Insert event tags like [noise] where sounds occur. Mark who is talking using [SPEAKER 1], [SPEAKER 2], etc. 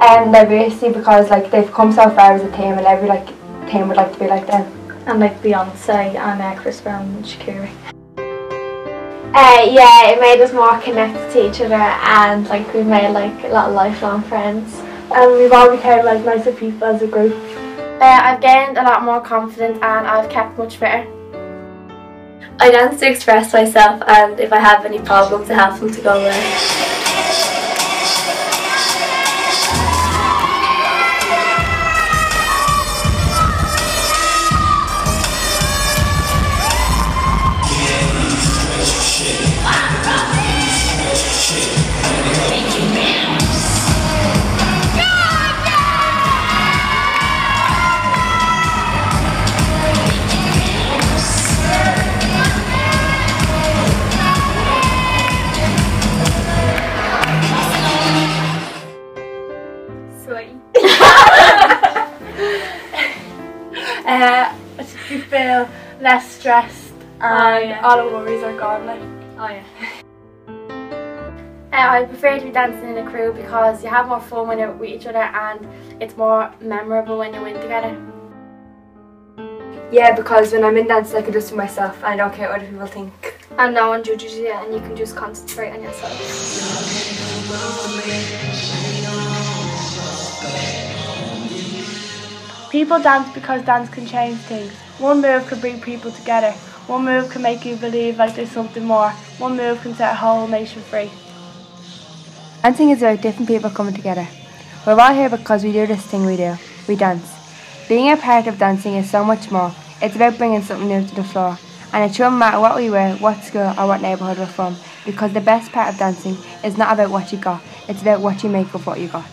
[SPEAKER 1] Um, diversity because like they've come so far as a team and every like team would like to be like them.
[SPEAKER 2] And like Beyonce and uh, Chris Brown and Shakira.
[SPEAKER 3] Uh, yeah, it made us more connected to each other and like we made like a lot of lifelong friends.
[SPEAKER 4] And we've all become like nicer people as a group.
[SPEAKER 5] Uh, I've gained a lot more confidence and I've kept much fitter.
[SPEAKER 6] I dance to express myself and if I have any problems I have them to go away.
[SPEAKER 4] Uh, you feel less stressed and
[SPEAKER 2] Oh, yeah.
[SPEAKER 4] all the worries are gone. Like.
[SPEAKER 2] Oh yeah. [laughs]
[SPEAKER 5] Uh, I prefer to be dancing in a crew because you have more fun when you're with each other and it's more memorable when you win together.
[SPEAKER 1] Yeah, because when I'm in dance I can just do myself and I don't care what other people think.
[SPEAKER 5] And no one judges you and you can just concentrate on yourself.
[SPEAKER 4] People dance because dance can change things. One move can bring people together. One move can make you believe like there's something more. One move can set a whole nation free.
[SPEAKER 1] Dancing is about different people coming together. We're all here because we do this thing we do. We dance. Being a part of dancing is so much more. It's about bringing something new to the floor. And it shouldn't matter what we wear, what school or what neighbourhood we're from. Because the best part of dancing is not about what you got. It's about what you make of what you got.